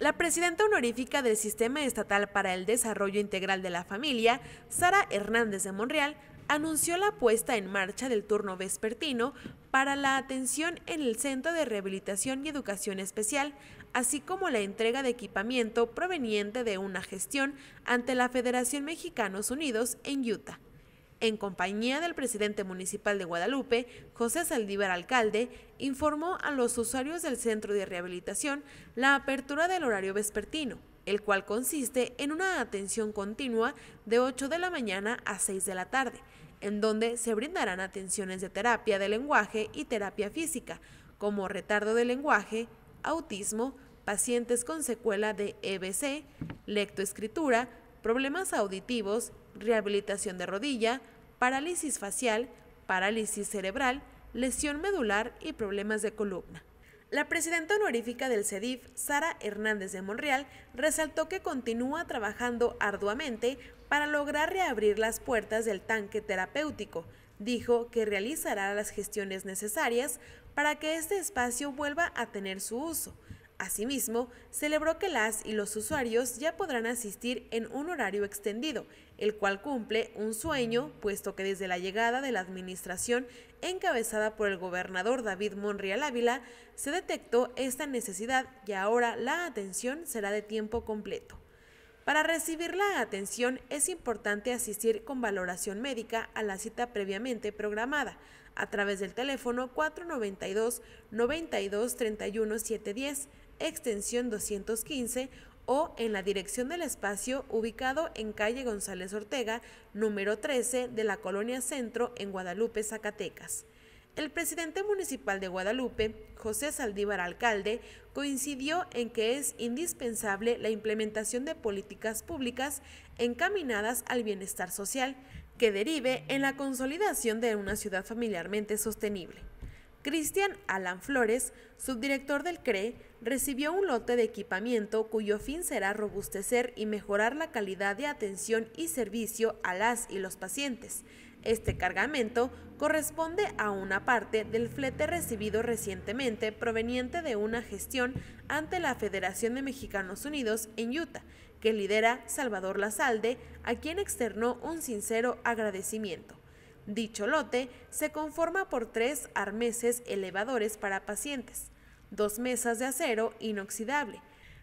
La presidenta honorífica del Sistema Estatal para el Desarrollo Integral de la Familia, Sara Hernández de Monreal, anunció la puesta en marcha del turno vespertino para la atención en el Centro de Rehabilitación y Educación Especial, así como la entrega de equipamiento proveniente de una gestión ante la Federación Mexicanos Unidos en Utah en compañía del presidente municipal de Guadalupe, José Saldívar Alcalde, informó a los usuarios del centro de rehabilitación la apertura del horario vespertino, el cual consiste en una atención continua de 8 de la mañana a 6 de la tarde, en donde se brindarán atenciones de terapia de lenguaje y terapia física, como retardo de lenguaje, autismo, pacientes con secuela de EBC, lectoescritura, problemas auditivos, rehabilitación de rodilla, parálisis facial, parálisis cerebral, lesión medular y problemas de columna. La presidenta honorífica del CEDIF, Sara Hernández de Monreal, resaltó que continúa trabajando arduamente para lograr reabrir las puertas del tanque terapéutico. Dijo que realizará las gestiones necesarias para que este espacio vuelva a tener su uso. Asimismo, celebró que las y los usuarios ya podrán asistir en un horario extendido, el cual cumple un sueño, puesto que desde la llegada de la administración encabezada por el gobernador David Monreal Ávila, se detectó esta necesidad y ahora la atención será de tiempo completo. Para recibir la atención es importante asistir con valoración médica a la cita previamente programada a través del teléfono 492 92 31 710 extensión 215 o en la dirección del espacio ubicado en calle González Ortega, número 13 de la Colonia Centro en Guadalupe, Zacatecas. El presidente municipal de Guadalupe, José Saldívar Alcalde, coincidió en que es indispensable la implementación de políticas públicas encaminadas al bienestar social, que derive en la consolidación de una ciudad familiarmente sostenible. Cristian Alan Flores, subdirector del CRE, recibió un lote de equipamiento cuyo fin será robustecer y mejorar la calidad de atención y servicio a las y los pacientes. Este cargamento corresponde a una parte del flete recibido recientemente proveniente de una gestión ante la Federación de Mexicanos Unidos en Utah, que lidera Salvador Lazalde, a quien externó un sincero agradecimiento. Dicho lote se conforma por tres armeses elevadores para pacientes, dos mesas de acero inoxidable,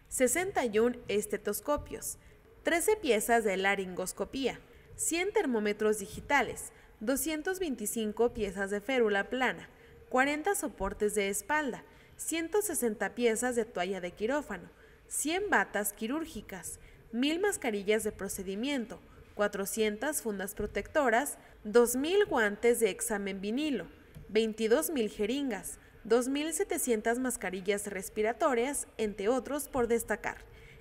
61 estetoscopios, 13 piezas de laringoscopía, 100 termómetros digitales, 225 piezas de férula plana, 40 soportes de espalda, 160 piezas de toalla de quirófano, 100 batas quirúrgicas, 1000 mascarillas de procedimiento, 400 fundas protectoras, 2.000 guantes de examen vinilo, 22.000 jeringas, 2.700 mascarillas respiratorias, entre otros por destacar.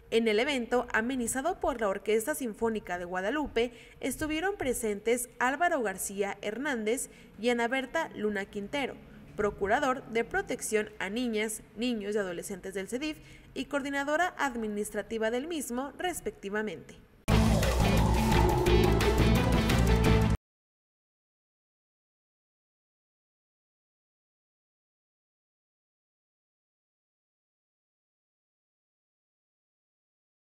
En el evento, amenizado por la Orquesta Sinfónica de Guadalupe, estuvieron presentes Álvaro García Hernández y Ana Berta Luna Quintero, procurador de protección a niñas, niños y adolescentes del CEDIF y coordinadora administrativa del mismo, respectivamente.